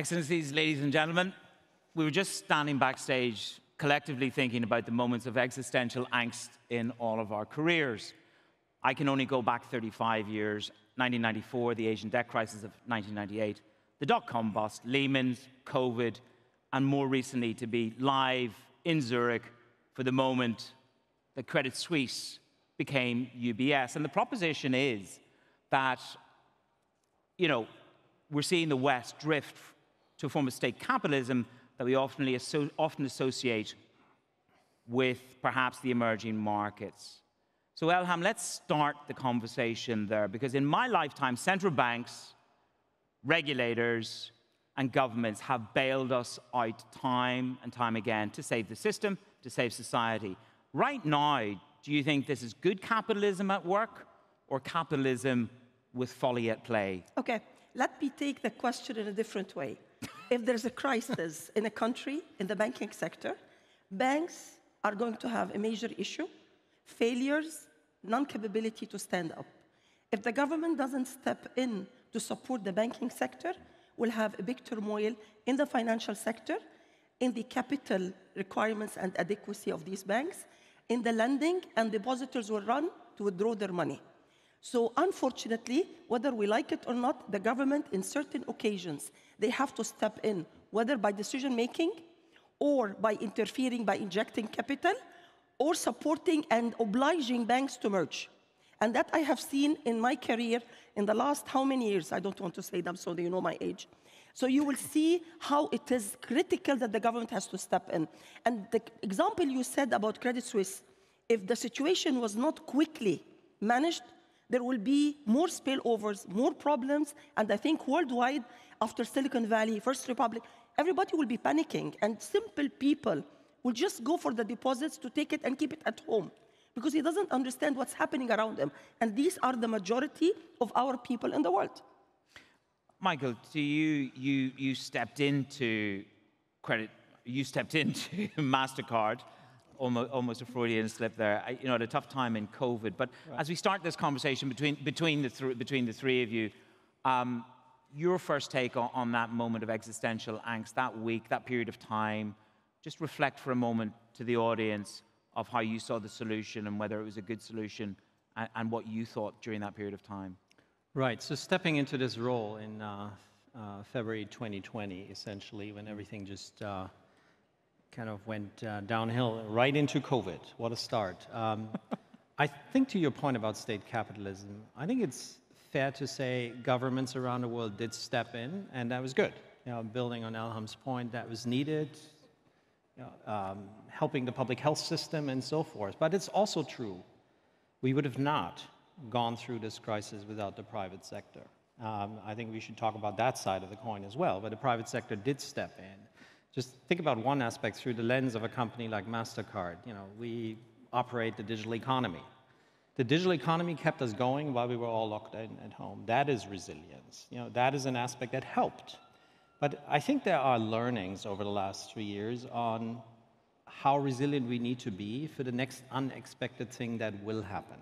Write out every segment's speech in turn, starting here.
Excellencies, ladies and gentlemen, we were just standing backstage collectively thinking about the moments of existential angst in all of our careers. I can only go back 35 years 1994, the Asian debt crisis of 1998, the dot com bust, Lehman's, COVID, and more recently to be live in Zurich for the moment that Credit Suisse became UBS. And the proposition is that, you know, we're seeing the West drift to a form of state capitalism that we often, often associate with perhaps the emerging markets. So, Elham, let's start the conversation there because in my lifetime, central banks, regulators, and governments have bailed us out time and time again to save the system, to save society. Right now, do you think this is good capitalism at work or capitalism with folly at play? Okay, let me take the question in a different way if there's a crisis in a country, in the banking sector, banks are going to have a major issue, failures, non-capability to stand up. If the government doesn't step in to support the banking sector, we'll have a big turmoil in the financial sector, in the capital requirements and adequacy of these banks, in the lending, and depositors will run to withdraw their money. So unfortunately, whether we like it or not, the government in certain occasions, they have to step in, whether by decision making or by interfering by injecting capital or supporting and obliging banks to merge. And that I have seen in my career in the last how many years? I don't want to say them so you know my age. So you will see how it is critical that the government has to step in. And the example you said about Credit Suisse, if the situation was not quickly managed, there will be more spillovers, more problems, and I think worldwide, after Silicon Valley, First Republic, everybody will be panicking, and simple people will just go for the deposits to take it and keep it at home because he doesn't understand what's happening around him. And these are the majority of our people in the world. Michael, do you, you, you stepped into credit, you stepped into MasterCard almost, almost a Freudian slip there. I, you know, at a tough time in COVID. But right. as we start this conversation between, between, the, th between the three of you, um, your first take on, on, that moment of existential angst, that week, that period of time, just reflect for a moment to the audience of how you saw the solution and whether it was a good solution and, and what you thought during that period of time. Right, so stepping into this role in uh, uh, February 2020, essentially, when everything just uh, kind of went uh, downhill right into COVID. What a start. Um, I think to your point about state capitalism, I think it's fair to say governments around the world did step in, and that was good. You know, building on Elham's point, that was needed, you know, um, helping the public health system and so forth. But it's also true, we would have not gone through this crisis without the private sector. Um, I think we should talk about that side of the coin as well, but the private sector did step in. Just think about one aspect through the lens of a company like MasterCard. You know, we operate the digital economy. The digital economy kept us going while we were all locked in at home. That is resilience. You know, that is an aspect that helped. But I think there are learnings over the last three years on how resilient we need to be for the next unexpected thing that will happen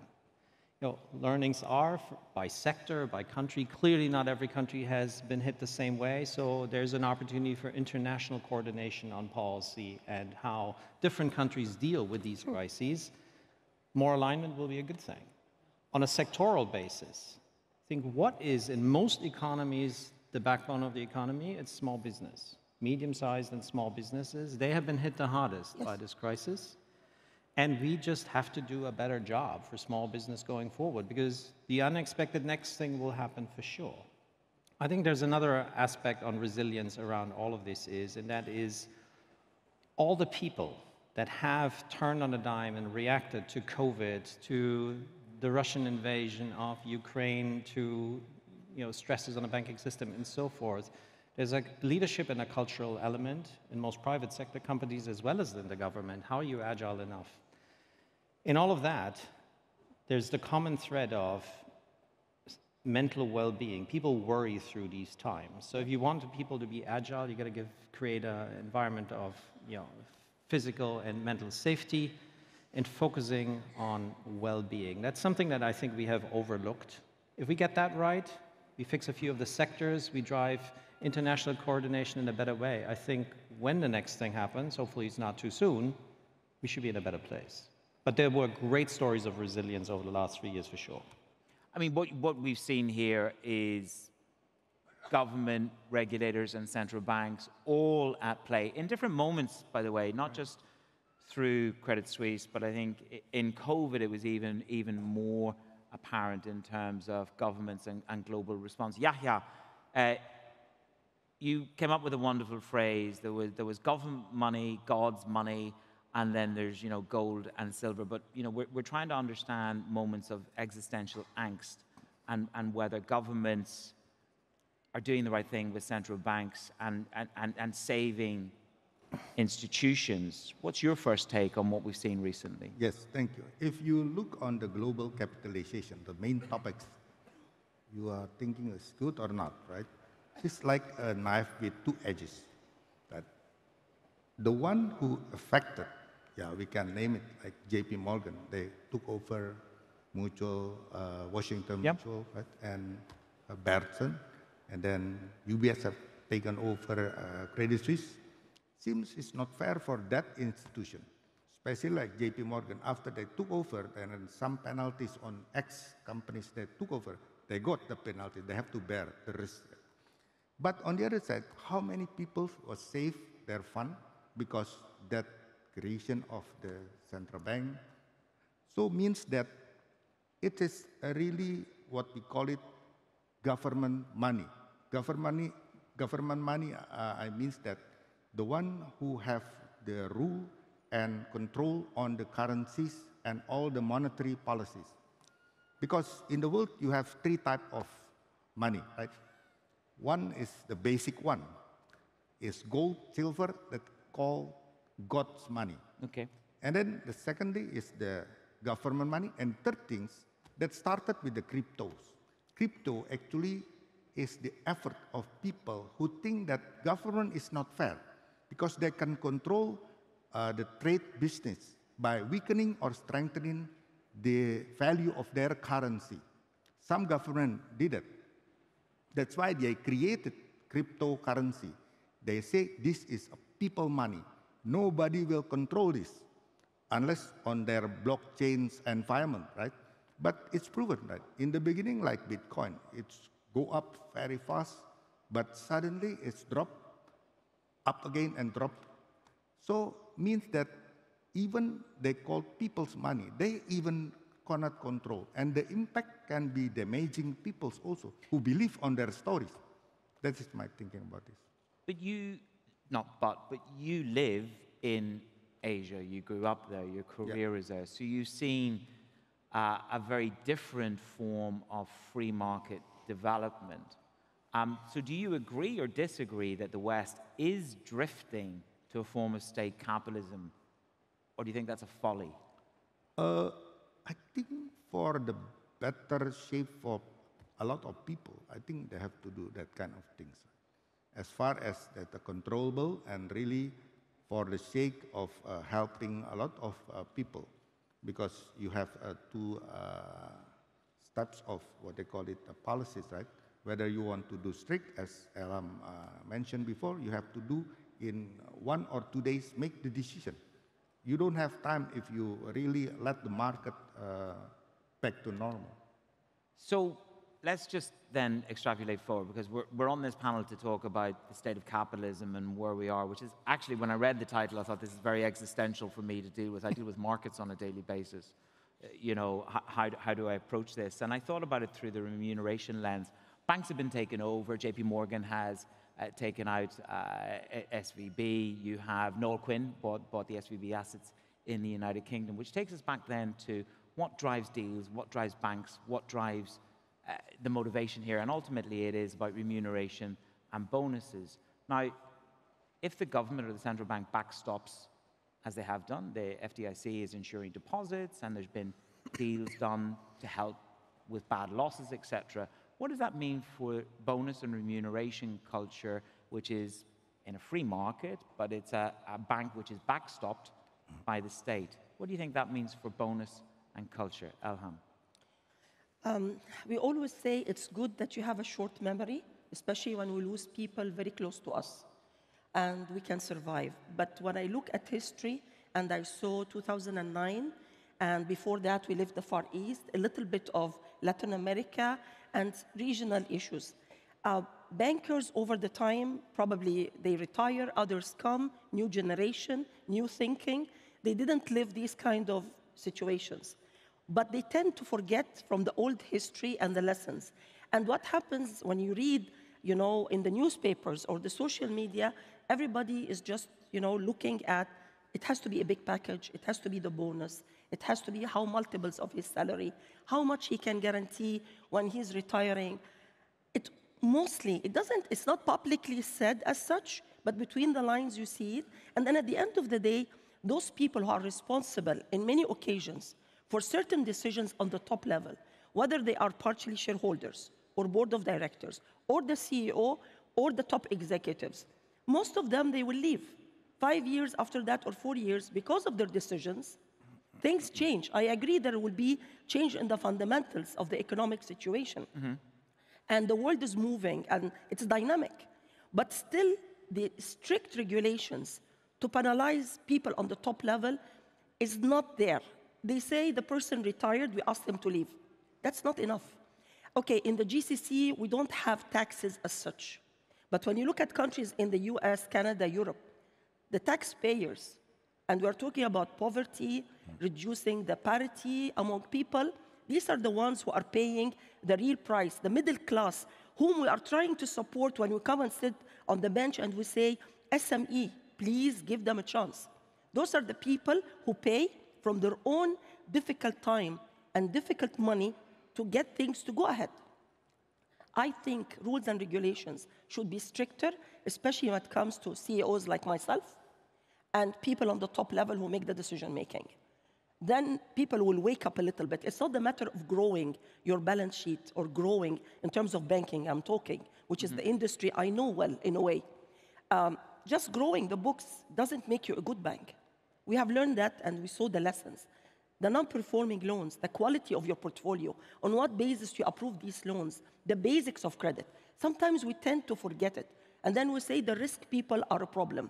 you know, learnings are by sector, by country. Clearly, not every country has been hit the same way, so there's an opportunity for international coordination on policy and how different countries deal with these crises. More alignment will be a good thing. On a sectoral basis, I think what is in most economies the backbone of the economy? It's small business. Medium sized and small businesses, they have been hit the hardest yes. by this crisis. And we just have to do a better job for small business going forward because the unexpected next thing will happen for sure. I think there's another aspect on resilience around all of this is, and that is all the people that have turned on a dime and reacted to COVID, to the Russian invasion of Ukraine, to you know, stresses on the banking system and so forth. There's a leadership and a cultural element in most private sector companies as well as in the government. How are you agile enough in all of that, there's the common thread of mental well-being. People worry through these times. So if you want people to be agile, you got to give create an environment of you know physical and mental safety and focusing on well-being. That's something that I think we have overlooked. If we get that right, we fix a few of the sectors, we drive international coordination in a better way. I think when the next thing happens, hopefully it's not too soon, we should be in a better place. But there were great stories of resilience over the last three years for sure. I mean, what, what we've seen here is government, regulators, and central banks all at play in different moments, by the way, not just through Credit Suisse, but I think in COVID it was even, even more apparent in terms of governments and, and global response. Jahja, uh, you came up with a wonderful phrase. There was, there was government money, God's money, and then there's, you know, gold and silver. But, you know, we're, we're trying to understand moments of existential angst and, and whether governments are doing the right thing with central banks and, and, and, and saving institutions. What's your first take on what we've seen recently? Yes, thank you. If you look on the global capitalization, the main topics you are thinking is good or not, right? It's like a knife with two edges. That the one who affected, yeah, we can name it like J.P. Morgan. They took over Mutual, uh, Washington Yep. Mutual, right, and uh, Bear Stearns, and then UBS have taken over uh, Credit Suisse. Seems it's not fair for that institution, especially like JP Morgan. After they took over, and then some penalties on X companies that took over, they got the penalty. They have to bear the risk. But on the other side, how many people was saved their fund because that creation of the central bank? So means that it is really what we call it government money. Government money, government money uh, I means that the one who have the rule and control on the currencies and all the monetary policies. Because in the world you have three type of money, right? One is the basic one, is gold, silver that call God's money. Okay. And then the secondly is the government money, and third things that started with the cryptos. Crypto actually is the effort of people who think that government is not fair because they can control uh, the trade business by weakening or strengthening the value of their currency. Some government did it. That's why they created cryptocurrency. They say this is a people money. Nobody will control this unless on their blockchain's environment, right? But it's proven that in the beginning, like Bitcoin, it's go up very fast, but suddenly it's drop up again and drop. So means that even they call people's money, they even cannot control, and the impact can be damaging peoples also who believe on their stories. That is my thinking about this. But you, not but, but you live in Asia. You grew up there. Your career is there. So you've seen uh, a very different form of free market development. Um, so do you agree or disagree that the West is drifting to a form of state capitalism, or do you think that's a folly? Uh, I think for the better shape for a lot of people, I think they have to do that kind of things. As far as that are controllable and really for the sake of uh, helping a lot of uh, people, because you have uh, two uh, steps of what they call it policies, right? Whether you want to do strict, as Elham uh, mentioned before, you have to do in one or two days, make the decision. You don't have time if you really let the market uh, back to normal. So let's just then extrapolate forward because we're, we're on this panel to talk about the state of capitalism and where we are, which is actually, when I read the title, I thought this is very existential for me to deal with. I deal with markets on a daily basis. Uh, You know, how, how do I approach this? And I thought about it through the remuneration lens. Banks have been taken over. JP Morgan has uh, taken out uh, SVB. You have Noel Quinn bought, bought the SVB assets in the United Kingdom, which takes us back then to what drives deals, what drives banks, what drives uh, the motivation here. And ultimately, it is about remuneration and bonuses. Now, if the government or the central bank backstops, as they have done, the FDIC is insuring deposits, and there's been deals done to help with bad losses, etc. What does that mean for bonus and remuneration culture, which is in a free market, but it's a, a bank which is backstopped by the state? What do you think that means for bonus and culture, Elham? Um, we always say it's good that you have a short memory especially when we lose people very close to us, and we can survive. But when I look at history and I saw 2009, and before that we lived the Far East, a little bit of Latin America, and regional issues. Uh, bankers over the time, probably they retire, others come, new generation, new thinking. They didn't live these kind of situations. But they tend to forget from the old history and the lessons. And what happens when you read, you know, in the newspapers or the social media, everybody is just, you know, looking at it has to be a big package, it has to be the bonus, it has to be how multiples of his salary, how much he can guarantee when he's retiring. It mostly, it doesn't, it's not publicly said as such, but between the lines you see it. And then at the end of the day, those people who are responsible in many occasions for certain decisions on the top level, whether they are partially shareholders or board of directors or the CEO or the top executives, most of them they will leave. Five years after that or four years, because of their decisions, things change. I agree there will be change in the fundamentals of the economic situation. Mm-hmm. And the world is moving and it's dynamic. But still, the strict regulations to penalize people on the top level is not there. They say the person retired, we ask them to leave. That's not enough. Okay, in the GCC, we don't have taxes as such. But when you look at countries in the US, Canada, Europe, the taxpayers, and we're talking about poverty, reducing the parity among people, these are the ones who are paying the real price, the middle class, whom we are trying to support when we come and sit on the bench and we say, SME, please give them a chance. Those are the people who pay from their own difficult time and difficult money to get things to go ahead. I think rules and regulations should be stricter, especially when it comes to CEOs like myself and people on the top level who make the decision making. Then people will wake up a little bit. It's not the matter of growing your balance sheet or growing in terms of banking, I'm talking, which is the industry I know well in a way. Um, just growing the books doesn't make you a good bank. We have learned that and we saw the lessons. The non-performing loans, the quality of your portfolio, on what basis you approve these loans, the basics of credit. Sometimes we tend to forget it. And then we say the risk people are a problem.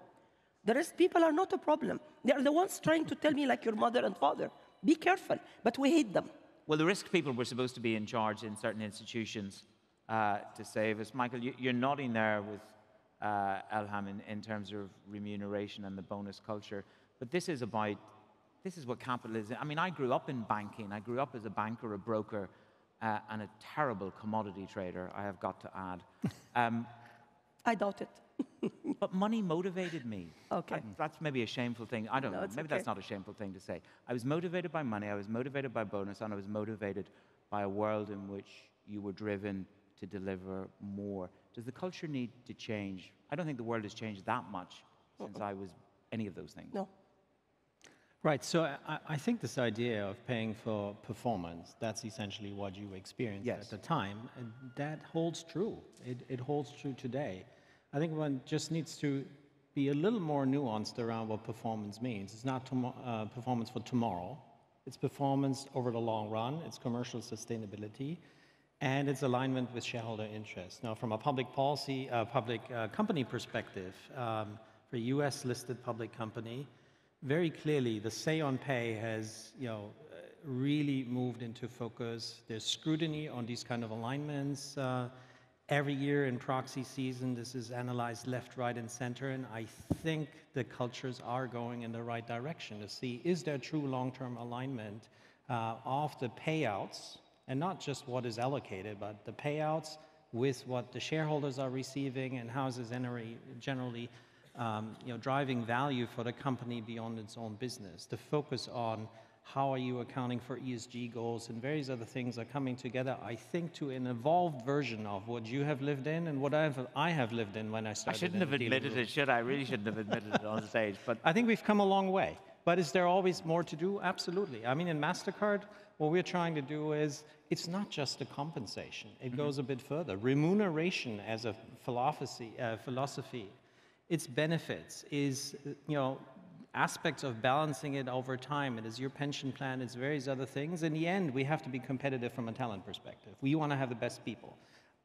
The risk people are not a problem. They are the ones trying to tell me like your mother and father. Be careful, but we hate them. Well, the risk people were supposed to be in charge in certain institutions uh, to save us. Michael, you, you're nodding there with uh, Elham in, in terms of remuneration and the bonus culture. But this is about, this is what capitalism, I mean, I grew up in banking. I grew up as a banker, a broker, uh, and a terrible commodity trader, I have got to add. Um, I doubt it. but money motivated me. Okay. I- that's maybe a shameful thing. I don't No, know. Maybe okay. that's not a shameful thing to say. I was motivated by money, I was motivated by bonus, and I was motivated by a world in which you were driven to deliver more. Does the culture need to change? I don't think the world has changed that much since I was any of those things. No. Right, so I, I think this idea of paying for performance, that's essentially what you experienced Yes. at the time, and that holds true. It, it holds true today. I think one just needs to be a little more nuanced around what performance means. It's not uh, performance for tomorrow, it's performance over the long run, it's commercial sustainability, and it's alignment with shareholder interests. Now, from a public policy, uh, public uh, company perspective, um, for a US listed public company, very clearly the say on pay has you know really moved into focus. There's scrutiny on these kind of alignments uh, every year in proxy season. This is analyzed left right and center and i think the cultures are going in the right direction to see is there true long-term alignment uh, of the payouts and not just what is allocated but the payouts with what the shareholders are receiving and how is generally um, you know, driving value for the company beyond its own business. The focus on how are you accounting for ESG goals and various other things are coming together, I think, to an evolved version of what you have lived in and what I have, I have lived in when I started. I shouldn't have admitted it, should I? I really shouldn't have admitted it on stage. But I think we've come a long way. But is there always more to do? Absolutely. I mean, in MasterCard, what we're trying to do is it's not just a compensation, it goes a bit further. Remuneration as a philosophy, uh, philosophy its benefits is, uh, you know, aspects of balancing it over time. It is your pension plan, it's various other things. In the end, we have to be competitive from a talent perspective. We want to have the best people.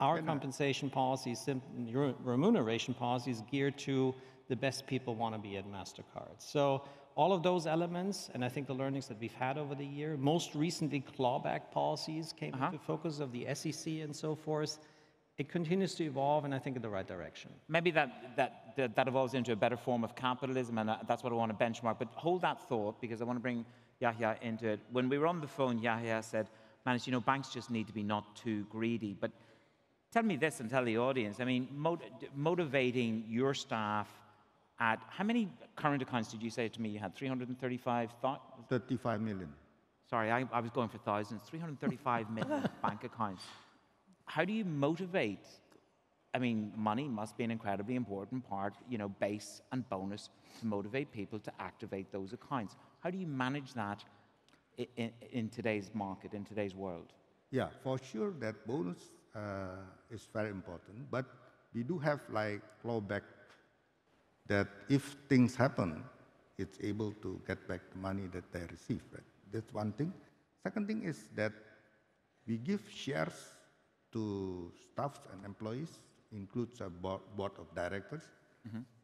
Our compensation policy, sim- your remuneration policy is geared to the best people want to be at MasterCard. So all of those elements, and I think the learnings that we've had over the year, most recently clawback policies came into focus of the SEC and so forth. It continues to evolve, and I think in the right direction. Maybe that, that, that, that evolves into a better form of capitalism, and uh, that's what I want to benchmark. But hold that thought because I want to bring Jahja into it. When we were on the phone, Jahja said, Man, you know, banks just need to be not too greedy. But tell me this and tell the audience I mean, mot- motivating your staff at how many current accounts did you say to me you had? 335 thought? 35 million. Sorry, I, I was going for thousands. 335 million bank accounts. How do you motivate? I mean, money must be an incredibly important part, you know, base and bonus to motivate people to activate those accounts. How do you manage that in, in, today's market, in today's world? Yeah, for sure that bonus uh, is very important, but we do have like clawback that if things happen, it's able to get back the money that they receive. Right? That's one thing. Second thing is that we give shares to staffs and employees, includes a board, board of directors,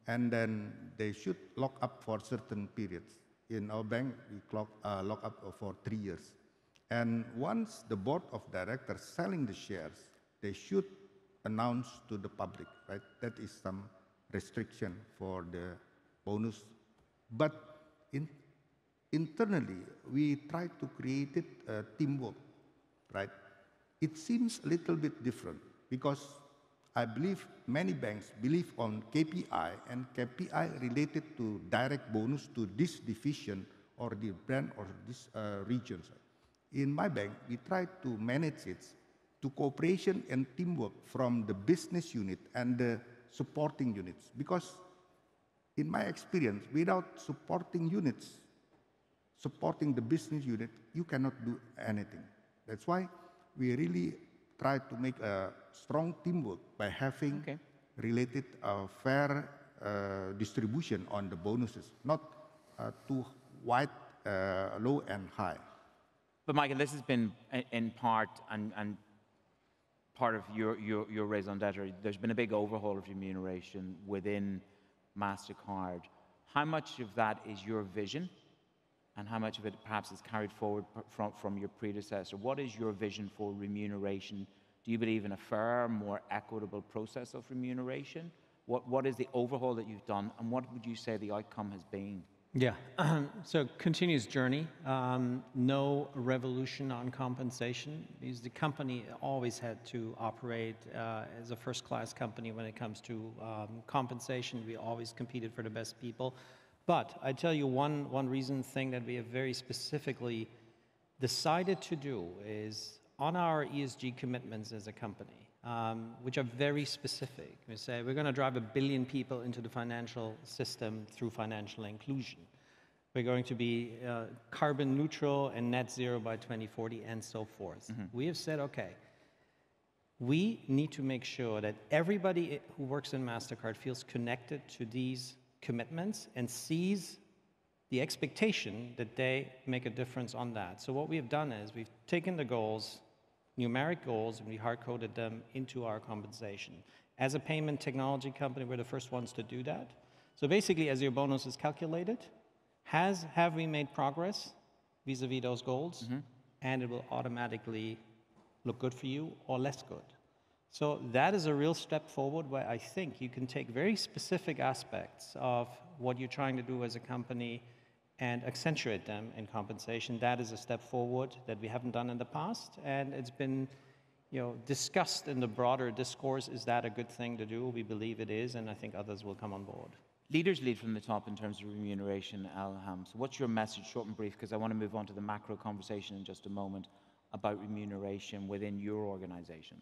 and then they should lock up for certain periods. In our bank, we clock, uh, lock up for three years. And once the board of directors selling the shares, they should announce to the public, right? That is some restriction for the bonus. But in, internally, we try to create it uh, teamwork, right? It seems a little bit different because I believe many banks believe on KPI and KPI related to direct bonus to this division or the brand or this uh, regions. In my bank, we try to manage it to cooperation and teamwork from the business unit and the supporting units. Because in my experience, without supporting units, supporting the business unit, you cannot do anything. That's why we really try to make a strong teamwork by having Okay. related uh, fair uh, distribution on the bonuses, not uh, too wide, uh, low and high. But Michael, this has been in part and, and part of your, your, your raison d'etre. There's been a big overhaul of remuneration within MasterCard. How much of that is your vision and how much of it perhaps is carried forward from, from your predecessor? What is your vision for remuneration? Do you believe in a fair, more equitable process of remuneration? What, what is the overhaul that you've done and what would you say the outcome has been? Yeah, so continuous journey. Um, no revolution on compensation because the company always had to operate uh, as a first-class company when it comes to um, compensation. We always competed for the best people. But I tell you one one reason thing that we have very specifically decided to do is on our ESG commitments as a company, um, which are very specific. We say we're going to drive a billion people into the financial system through financial inclusion. We're going to be uh, carbon neutral and net zero by 2040 and so forth. We have said, okay, we need to make sure that everybody who works in MasterCard feels connected to these commitments and sees the expectation that they make a difference on that. So what we have done is we've taken the goals, numeric goals, and we hard-coded them into our compensation. As a payment technology company, we're the first ones to do that. So basically, as your bonus is calculated, has have we made progress vis-a-vis those goals? Mm-hmm. And it will automatically look good for you or less good. So that is a real step forward where I think you can take very specific aspects of what you're trying to do as a company and accentuate them in compensation. That is a step forward that we haven't done in the past, and it's been, you know, discussed in the broader discourse. Is that a good thing to do? We believe it is, and I think others will come on board. Leaders lead from the top in terms of remuneration, Elham. So, what's your message, short and brief? Because I want to move on to the macro conversation in just a moment about remuneration within your organization.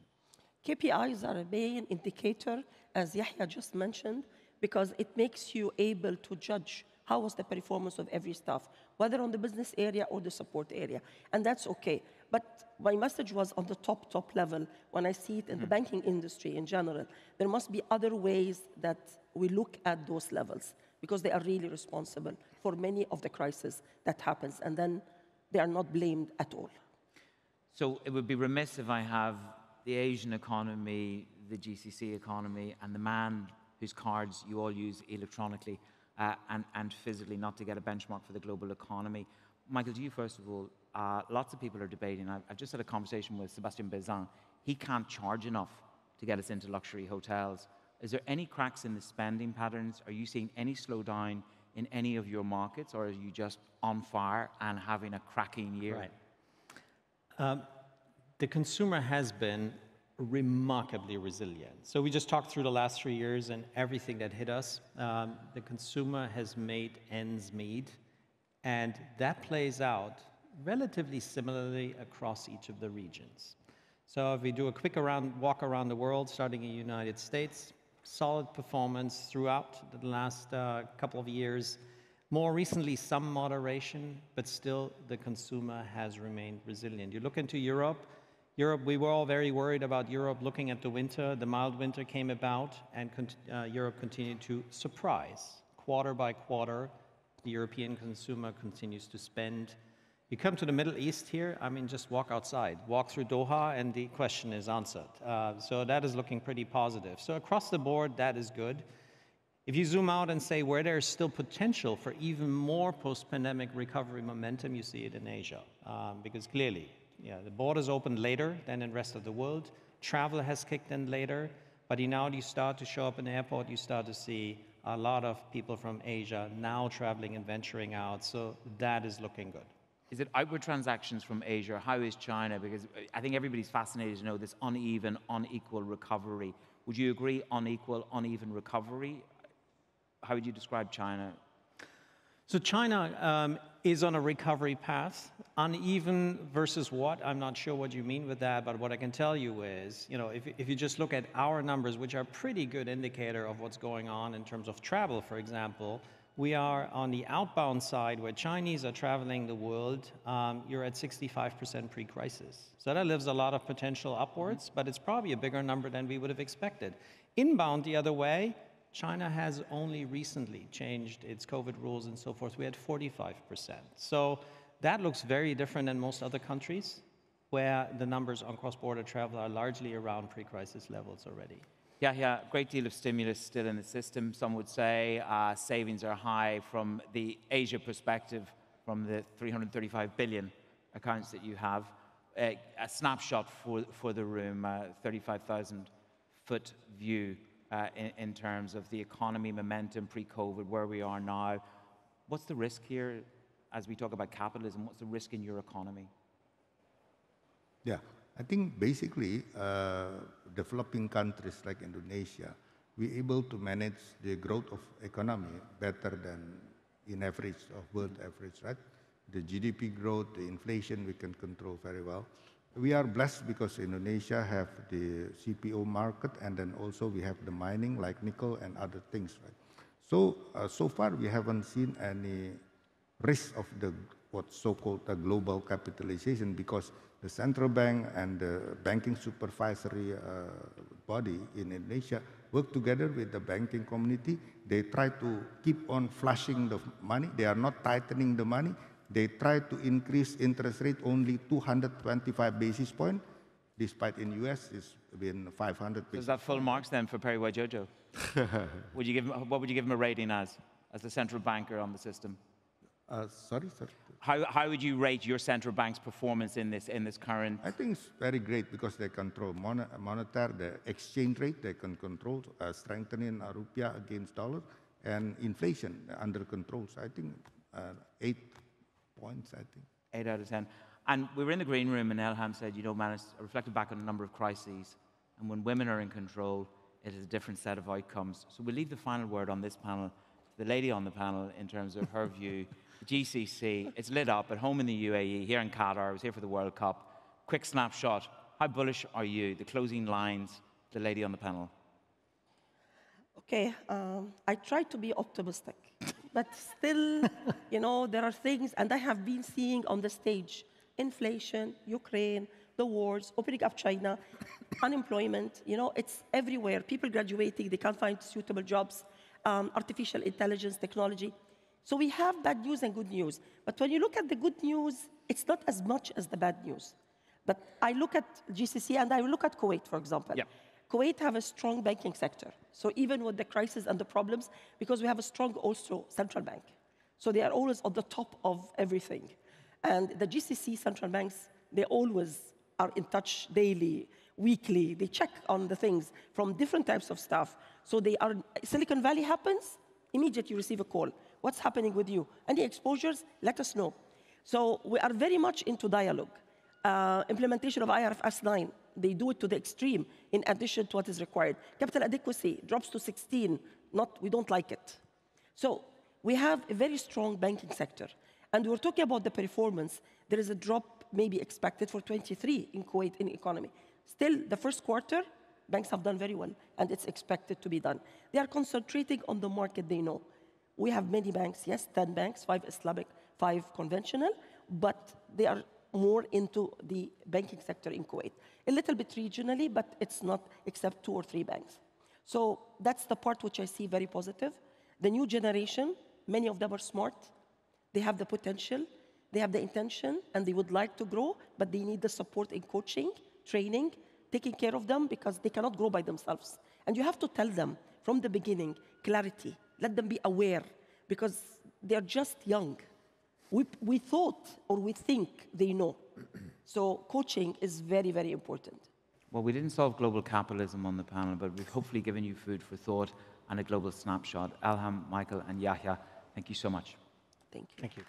KPIs are a main indicator, as Jahja just mentioned, because it makes you able to judge how was the performance of every staff, whether on the business area or the support area. And that's okay. But my message was on the top, top level, when I see it in the hmm. banking industry in general, there must be other ways that we look at those levels because they are really responsible for many of the crises that happens, and then they are not blamed at all. So, it would be remiss if I have the Asian economy, the GCC economy, and the man whose cards you all use electronically uh, and, and physically, not to get a benchmark for the global economy. Michael, to you first of all, uh, lots of people are debating. I've, I've just had a conversation with Sebastian Bazin. He can't charge enough to get us into luxury hotels. Is there any cracks in the spending patterns? Are you seeing any slowdown in any of your markets, or are you just on fire and having a cracking year? Right. Um, the consumer has been remarkably resilient. So we just talked through the last three years and everything that hit us. Um, the consumer has made ends meet, and that plays out relatively similarly across each of the regions. So if we do a quick around, walk around the world, starting in the United States, solid performance throughout the last uh, couple of years. More recently, some moderation, but still the consumer has remained resilient. You look into Europe, Europe, we were all very worried about Europe looking at the winter. The mild winter came about, and uh, Europe continued to surprise. Quarter by quarter, the European consumer continues to spend. You come to the Middle East here, I mean, just walk outside, walk through Doha, and the question is answered. Uh, so that is looking pretty positive. So across the board, that is good. If you zoom out and say where there's still potential for even more post pandemic recovery momentum, you see it in Asia. Um, because clearly, yeah, the borders opened later than in the rest of the world. Travel has kicked in later. But now you start to show up in the airport, you start to see a lot of people from Asia now traveling and venturing out. So that is looking good. Is it outward transactions from Asia? How is China? Because I think everybody's fascinated to know this uneven, unequal recovery. Would you agree, unequal, uneven recovery? How would you describe China? So China um, is on a recovery path. Uneven versus what? I'm not sure what you mean with that, but what I can tell you is, you know, if, if you just look at our numbers, which are pretty good indicator of what's going on in terms of travel, for example, we are on the outbound side where Chinese are traveling the world, um, you're at 65% pre-crisis. So that leaves a lot of potential upwards, but it's probably a bigger number than we would have expected. Inbound the other way, China has only recently changed its COVID rules and so forth. We had 45%. So that looks very different than most other countries where the numbers on cross-border travel are largely around pre-crisis levels already. Yeah, yeah, great deal of stimulus still in the system. Some would say uh, savings are high from the Asia perspective, from the 335 billion accounts that you have. Uh, a snapshot for, for the room, uh, 35,000 foot view uh, in, in, terms of the economy momentum pre-COVID, where we are now. What's the risk here as we talk about capitalism? What's the risk in your economy? Yeah, I think basically uh, developing countries like Indonesia, we're able to manage the growth of economy better than in average of world average, right? The GDP growth, the inflation, we can control very well we are blessed because Indonesia have the CPO market and then also we have the mining like nickel and other things, right? So, uh, so far we haven't seen any risk of the what so-called the global capitalization because the central bank and the banking supervisory uh, body in Indonesia work together with the banking community. They try to keep on flushing the money. They are not tightening the money they tried to increase interest rate only 225 basis point, despite in US it's been 500 so Is that full marks then for Perry Warjiyo? would you give him, what would you give him a rating as, as the central banker on the system? Uh, sorry, sir. How, how would you rate your central bank's performance in this, in this current? I think it's very great because they control mon monetary, the exchange rate, they can control uh, strengthening rupiah against dollar, and inflation under control. So I think uh, eight points, I think. Eight out of 10. And we were in the green room, and Elham said, you know, man, I reflected back on a number of crises, and when women are in control, it is a different set of outcomes. So we'll leave the final word on this panel to the lady on the panel in terms of her view. GCC, it's lit up at home in the UAE, here in Qatar. I was here for the World Cup. Quick snapshot. How bullish are you? The closing lines, the lady on the panel. Okay, um, I try to be optimistic but still, you know, there are things, and I have been seeing on the stage inflation, Ukraine, the wars, opening up China, unemployment, you know, it's everywhere. People graduating, they can't find suitable jobs, um, artificial intelligence, technology. So we have bad news and good news. But when you look at the good news, it's not as much as the bad news. But I look at GCC and I look at Kuwait, for example. Yeah. Kuwait have a strong banking sector. So even with the crisis and the problems, because we have a strong also central bank. So they are always on the top of everything. And the GCC central banks, they always are in touch daily, weekly. They check on the things from different types of stuff. So they are, Silicon Valley happens, immediately you receive a call. What's happening with you? Any exposures? Let us know. So we are very much into dialogue. Uh, implementation of IFRS 9, they do it to the extreme in addition to what is required. Capital adequacy drops to 16, not, we don't like it. So we have a very strong banking sector. And we're talking about the performance. There is a drop maybe expected for 23 in Kuwait in economy. Still, the first quarter, banks have done very well, and it's expected to be done. They are concentrating on the market they know. We have many banks, yes, 10 banks, five Islamic, five conventional, but they are more into the banking sector in Kuwait. A little bit regionally, but it's not except two or three banks. So that's the part which I see very positive. The new generation, many of them are smart, they have the potential, they have the intention, and they would like to grow, but they need the support in coaching, training, taking care of them because they cannot grow by themselves. And you have to tell them from the beginning clarity, let them be aware because they're just young. We, we thought or we think they know. So coaching is very, very important. Well, we didn't solve global capitalism on the panel, but we've hopefully given you food for thought and a global snapshot. Elham, Michael, and Jahja, thank you so much. Thank you. Thank you.